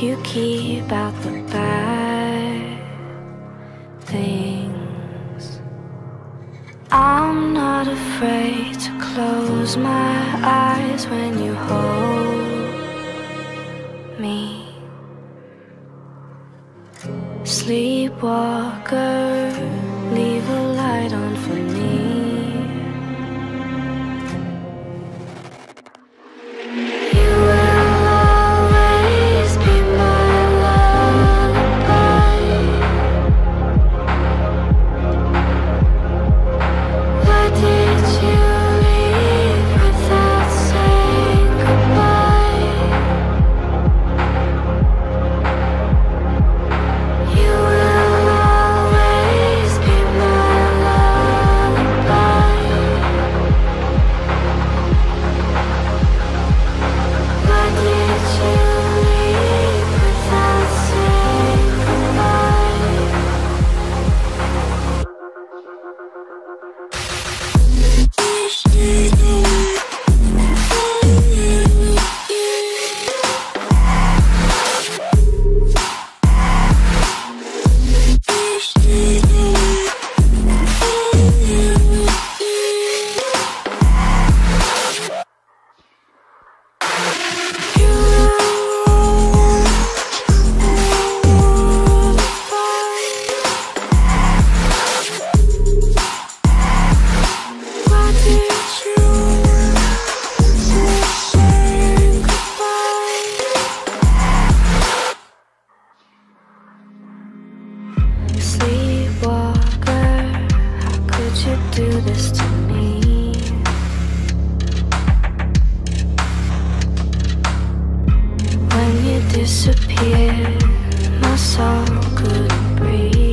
You keep out the bad things. I'm not afraid to close my eyes when you hold me. Sleepwalker, leave a light on for me. disappear, my soul couldn't breathe.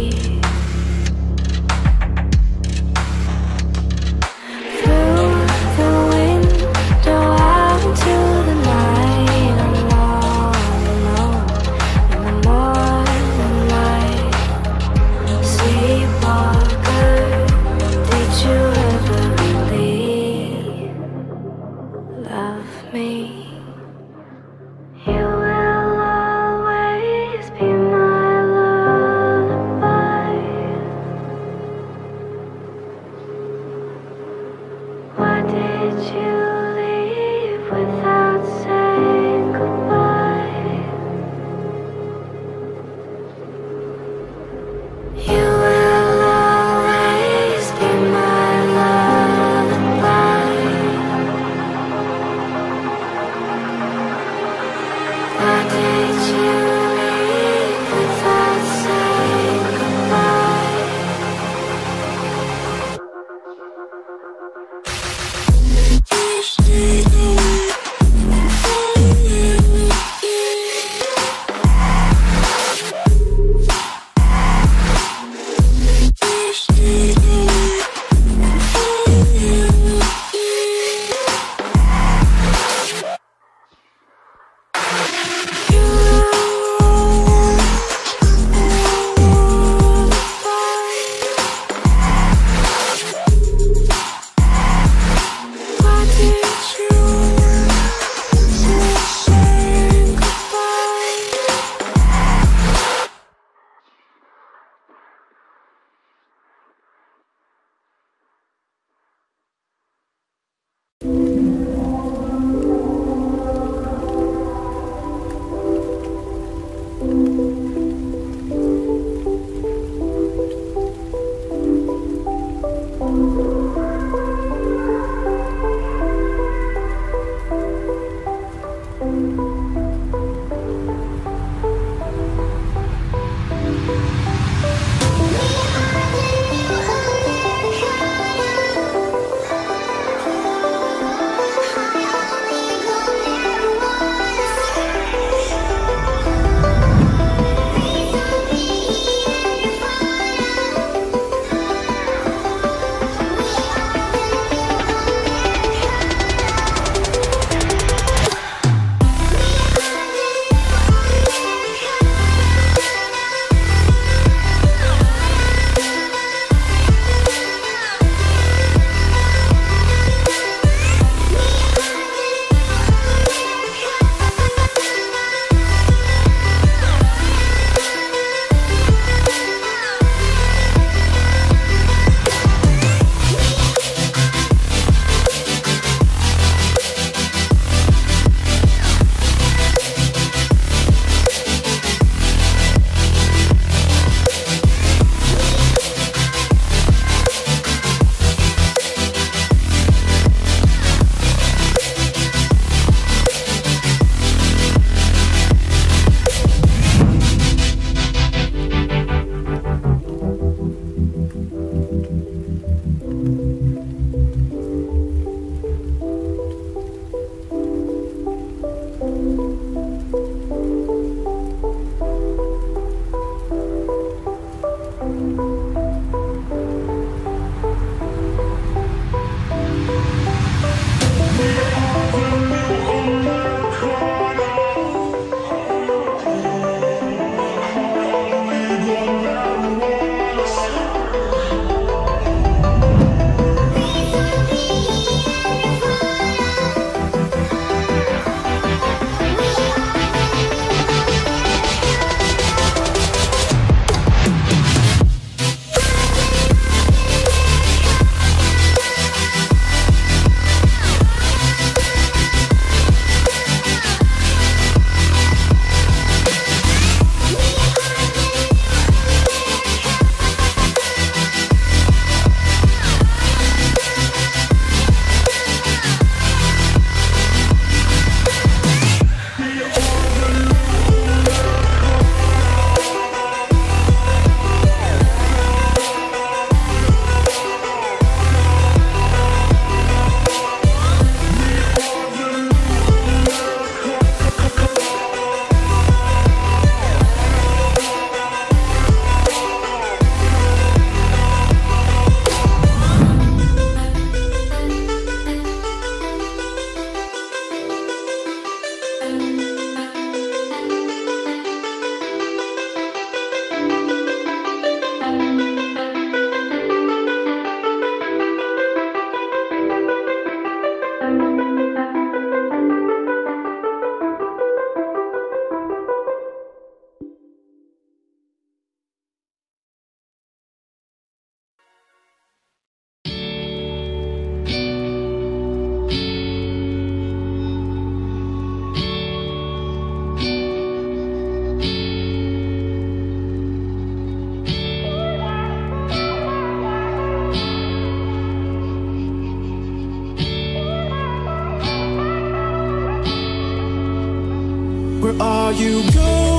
you go.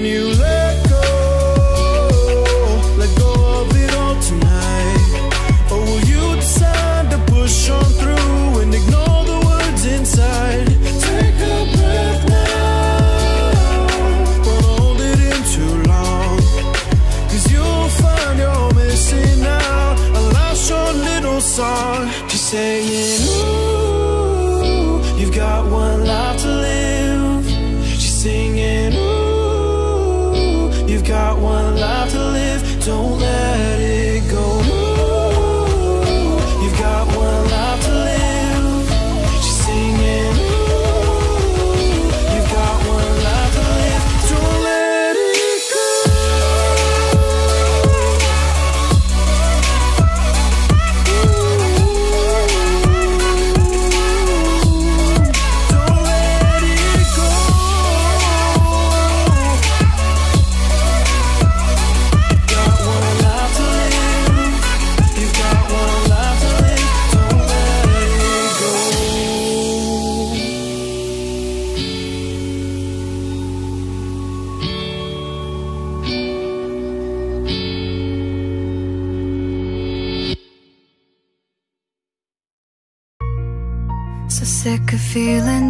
when you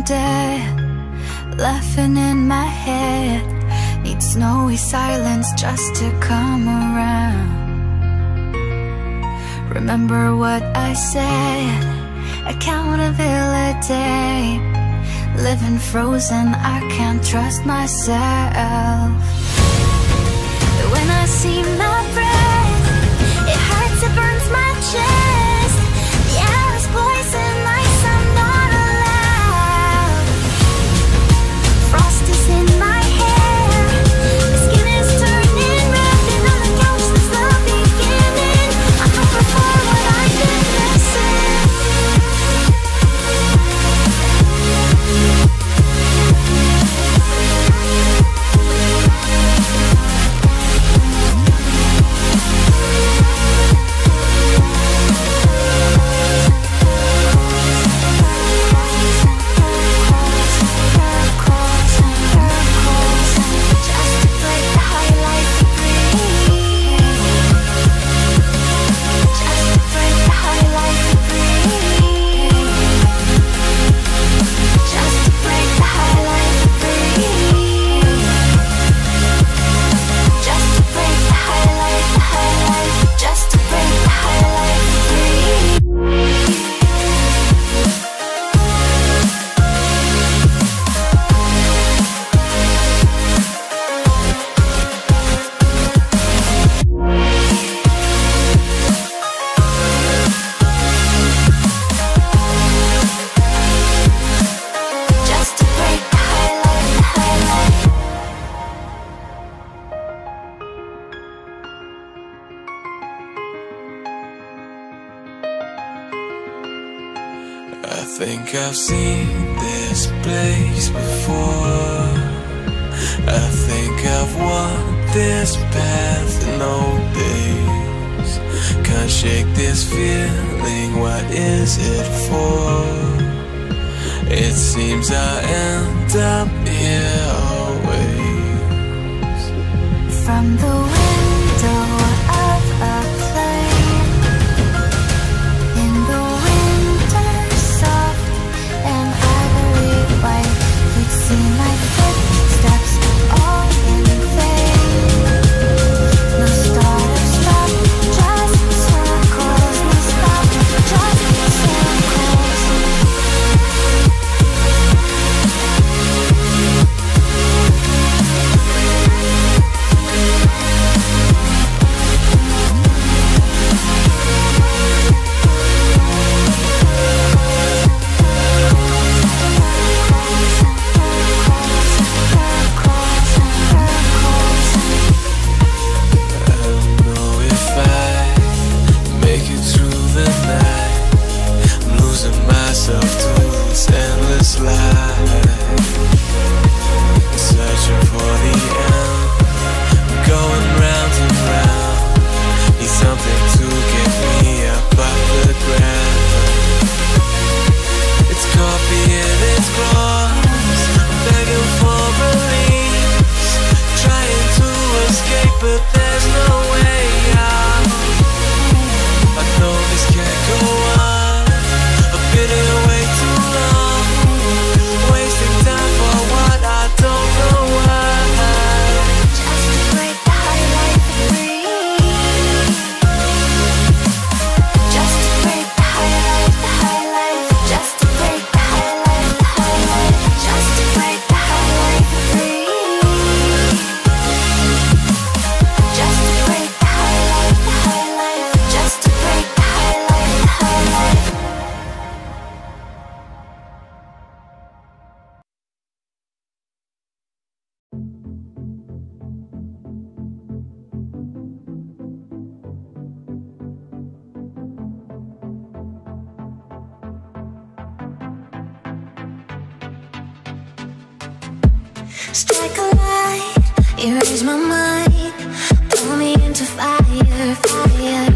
and laughing in my head. Need snowy silence just to come around. Remember what I said, accountability. Living frozen, I can't trust myself. When I see my breath, it hurts, it burns my chest. seen this place before. I think I've walked this path in old days. Can't shake this feeling, what is it for? It seems I Strike a light, erase my mind. Pull me into fire, fire.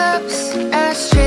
Cups, ashtrays